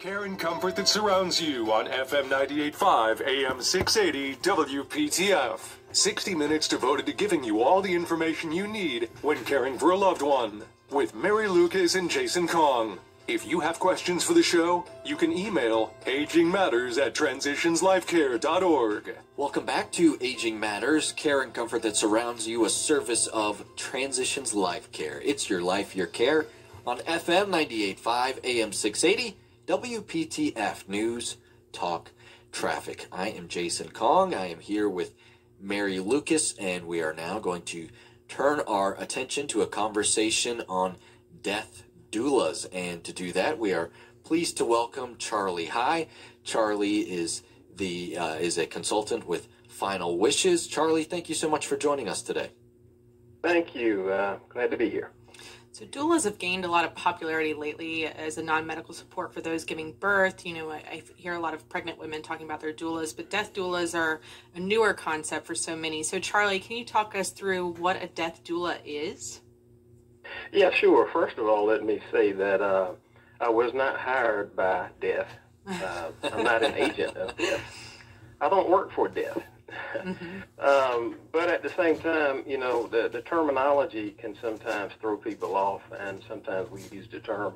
Care and comfort that surrounds you on FM 98.5 AM 680 WPTF. 60 minutes devoted to giving you all the information you need when caring for a loved one. With Mary Lucas and Jason Kong. If you have questions for the show, you can email agingmatters at transitionslifecare.org. Welcome back to Aging Matters, care and comfort that surrounds you, a service of Transitions LifeCare. It's your life, your care on FM 98.5 AM 680 WPTF News Talk Traffic. I am Jason Kong. I am here with Mary Lucas, and we are now going to turn our attention to a conversation on death doulas. And to do that, we are pleased to welcome Charlie High. Charlie is the uh, is a consultant with Final Wishes. Charlie, thank you so much for joining us today. Thank you. Uh, glad to be here. So doulas have gained a lot of popularity lately as a non-medical support for those giving birth. You know, I, I, hear a lot of pregnant women talking about their doulas, but death doulas are a newer concept for so many. So Charlie, can you talk us through what a death doula is? Yeah, sure. First of all, let me say that uh, I was not hired by death. Uh, I'm not an agent of death. I don't work for death. Mm-hmm. um, but at the same time, you know, the, the terminology can sometimes throw people off, and sometimes we use the term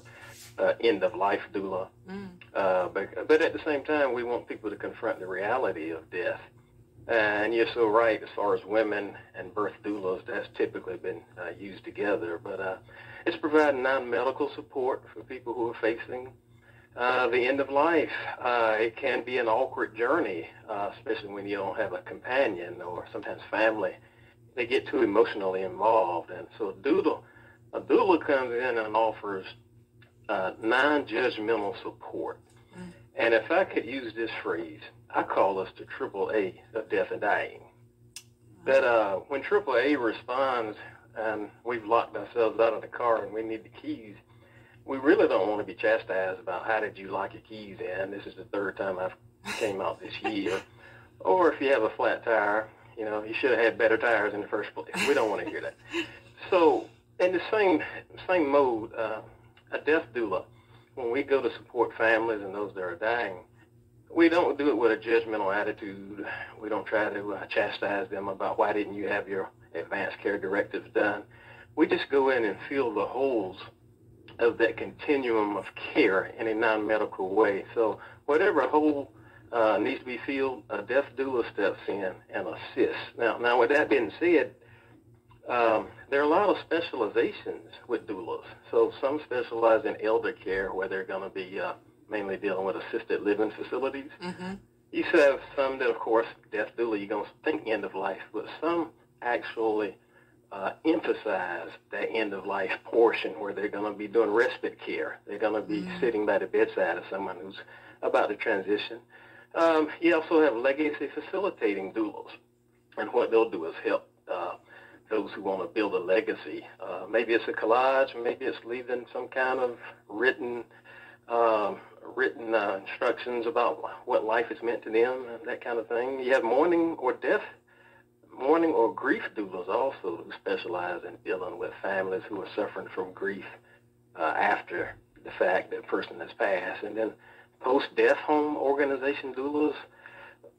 uh, end of life doula. Mm. Uh, but, but at the same time, we want people to confront the reality of death. And you're so right, as far as women and birth doulas, that's typically been uh, used together. But uh, it's providing non-medical support for people who are facing uh, the end of life. Uh, it can be an awkward journey, uh, especially when you don't have a companion or sometimes family. They get too emotionally involved, and so a doula, a doula comes in and offers uh, non-judgmental support. Mm. And if I could use this phrase, I call us the triple A of death and dying. That uh, when triple A responds and we've locked ourselves out of the car and we need the keys, we really don't want to be chastised about how did you lock your keys in. This is the third time I've came out this year. Or if you have a flat tire, you know, you should have had better tires in the first place. We don't want to hear that. So in the same same mode, uh, a death doula, when we go to support families and those that are dying, we don't do it with a judgmental attitude. We don't try to uh, chastise them about why didn't you have your advanced care directives done. We just go in and fill the holes of that continuum of care in a non-medical way. So whatever hole uh, needs to be filled, a death doula steps in and assists. Now, now with that being said, um, there are a lot of specializations with doulas. So some specialize in elder care where they're going to be uh, mainly dealing with assisted living facilities. Mm-hmm. You have some that, of course, death doula, you're going to think end of life, but some actually uh, emphasize that end of life portion where they're going to be doing respite care. They're going to be mm-hmm. sitting by the bedside of someone who's about to transition. Um, you also have legacy facilitating doulas, and what they'll do is help uh, those who want to build a legacy. Uh, maybe it's a collage, maybe it's leaving some kind of written um, written uh, instructions about what life is meant to them, that kind of thing. You have mourning or death, mourning or grief doulas also who specialize in dealing with families who are suffering from grief uh, after the fact that a person has passed. And then post-death home organization doulas,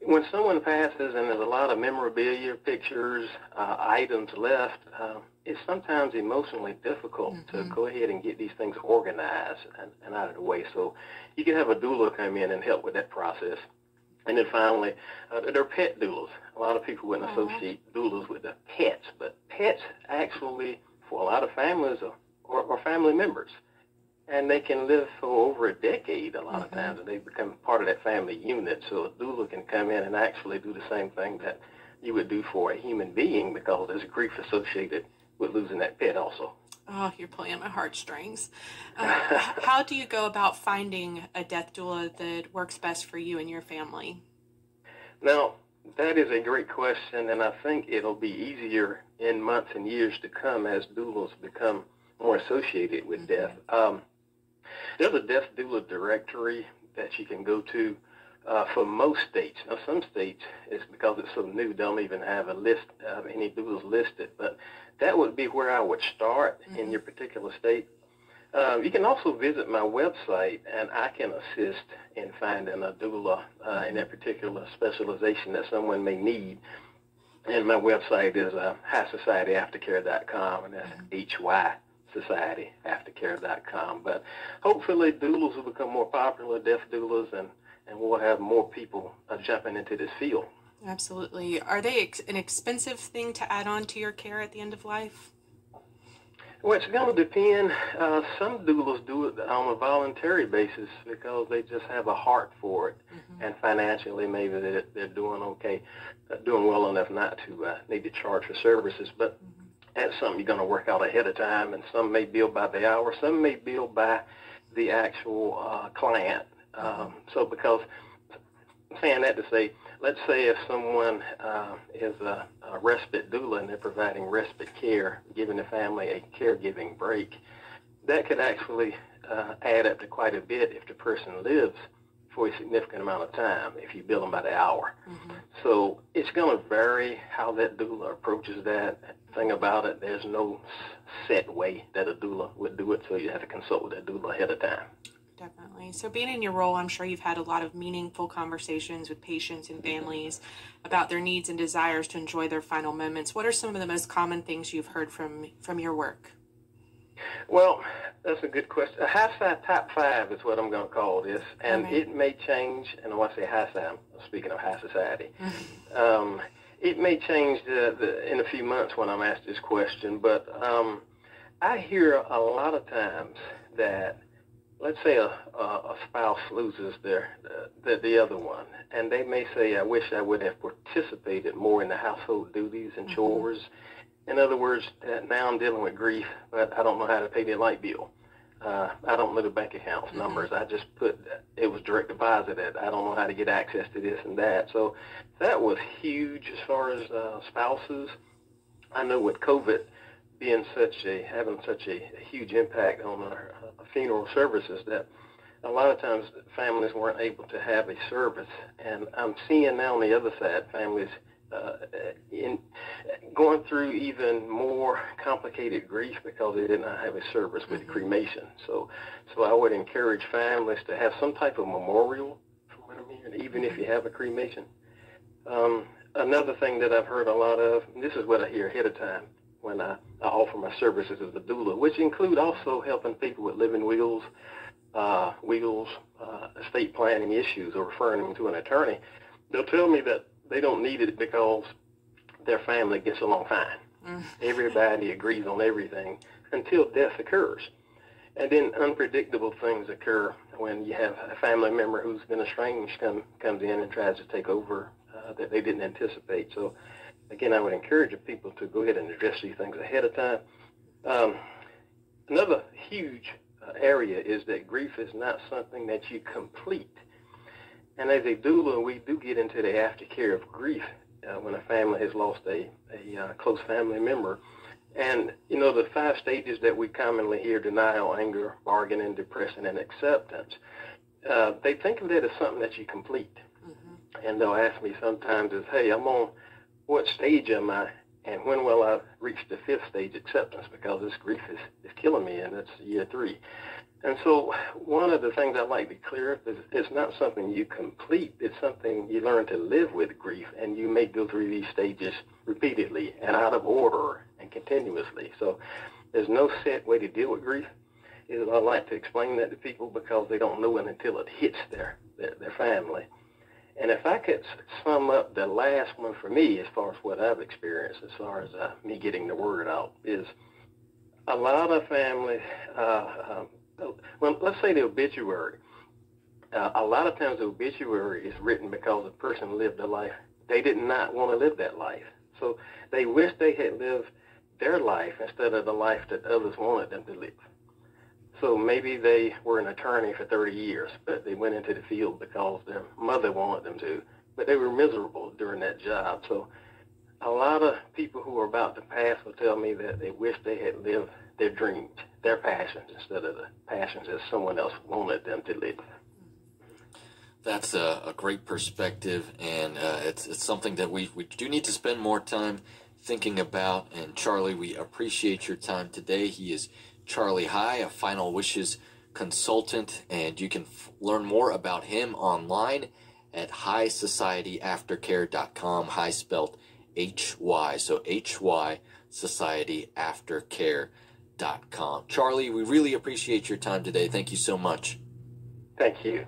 when someone passes and there's a lot of memorabilia, pictures, uh, items left, uh, it's sometimes emotionally difficult mm-hmm. to go ahead and get these things organized and, and, out of the way. So you can have a doula come in and help with that process. And then finally, uh, there are pet doulas. A lot of people wouldn't Aww. associate doulas with the pets, but pets actually, for a lot of families, are, are, are family members. And they can live for over a decade a lot mm-hmm. of times, and they become part of that family unit. So a doula can come in and actually do the same thing that you would do for a human being because there's grief associated with losing that pet also. Oh, you're pulling at my heartstrings. Uh, how do you go about finding a death doula that works best for you and your family? Now, that is a great question, and I think it'll be easier in months and years to come as doulas become more associated with mm-hmm. death. Um, there's a death doula directory that you can go to uh, for most states. Now, some states, it's because it's so new, don't even have a list of any doulas listed, but that would be where I would start mm-hmm. in your particular state. Uh, you can also visit my website, and I can assist in finding a doula uh, in that particular specialization that someone may need. And my website is uh, HySocietyAftercare.com, and that's H-Y societyaftercare.com. But hopefully doulas will become more popular, death doulas, and, and we'll have more people uh, jumping into this field. Absolutely. Are they ex- an expensive thing to add on to your care at the end of life? Well, it's going to depend. Uh, some doulas do it on a voluntary basis because they just have a heart for it, mm-hmm. and financially maybe they're, they're doing okay, uh, doing well enough not to uh, need to charge for services. But mm-hmm. that's something you're going to work out ahead of time, and some may bill by the hour, some may bill by the actual uh, client. Um, so because saying that to say let's say if someone uh, is a, a, respite doula and they're providing respite care, giving the family a caregiving break, that could actually uh, add up to quite a bit if the person lives for a significant amount of time if you bill them by the hour. Mm-hmm. So it's going to vary how that doula approaches that. Thing about it, there's no set way that a doula would do it, so you have to consult with that doula ahead of time. Definitely. So, being in your role, I'm sure you've had a lot of meaningful conversations with patients and families about their needs and desires to enjoy their final moments. What are some of the most common things you've heard from from your work? Well, that's a good question. A Hy Sy top five is what I'm going to call this, and okay. it may change. And when I say Hy Sy, I'm speaking of high society. um, it may change the, the, in a few months when I'm asked this question, but um, I hear a lot of times that let's say a, a, spouse loses their the, the other one, and they may say, "I wish I would have participated more in the household duties and mm-hmm. chores." In other words, now I'm dealing with grief, but I don't know how to pay the light bill. Uh, I don't know the bank accounts mm-hmm. numbers. I just put it was direct deposited. I don't know how to get access to this and that. So that was huge as far as uh, spouses. I know with COVID being such a having such a, a huge impact on our funeral services that a lot of times families weren't able to have a service. And I'm seeing now on the other side families uh, in going through even more complicated grief because they did not have a service with mm-hmm. cremation. So, so I would encourage families to have some type of memorial for what I'm hearing, even if you have a cremation. Um, another thing that I've heard a lot of, this is what I hear ahead of time, when I, I offer my services as a doula, which include also helping people with living wills, uh, wills, uh, estate planning issues, or referring them to an attorney. They'll tell me that they don't need it because their family gets along fine. Mm. Everybody agrees on everything until death occurs. And then unpredictable things occur when you have a family member who's been estranged come, comes in and tries to take over uh, that they didn't anticipate. So again, I would encourage people to go ahead and address these things ahead of time. Um, another huge uh, area is that grief is not something that you complete. And as a doula, we do get into the aftercare of grief uh, when a family has lost a, a uh, close family member. And, you know, the five stages that we commonly hear, denial, anger, bargaining, depression, and acceptance, uh, they think of that as something that you complete. Mm-hmm. And they'll ask me sometimes is, hey, I'm on what stage am I and when will I reach the fifth stage acceptance because this grief is, is killing me and it's year three. And so one of the things I like to clear up is it's not something you complete. It's something you learn to live with grief and you may go through these stages repeatedly and out of order and continuously. So there's no set way to deal with grief. Is I like to explain that to people because they don't know it until it hits their, their, their family. And if I could sum up the last one for me, as far as what I've experienced, as far as uh, me getting the word out, is a lot of families. Uh, uh, well, let's say the obituary. Uh, a lot of times the obituary is written because a person lived a life they did not want to live that life. So they wish they had lived their life instead of the life that others wanted them to live. So maybe they were an attorney for 30 years, but they went into the field because their mother wanted them to. But they were miserable during that job. So a lot of people who are about to pass will tell me that they wish they had lived their dreams, their passions, instead of the passions that someone else wanted them to live. That's a, a great perspective, and uh, it's, it's something that we, we do need to spend more time thinking about. And Charlie, we appreciate your time today. He is Charlie High, a final wishes consultant, and you can f- learn more about him online at hysocietyaftercare.com. High spelled H Y, so H Y societyaftercare.com. Charlie, we really appreciate your time today. Thank you so much. Thank you.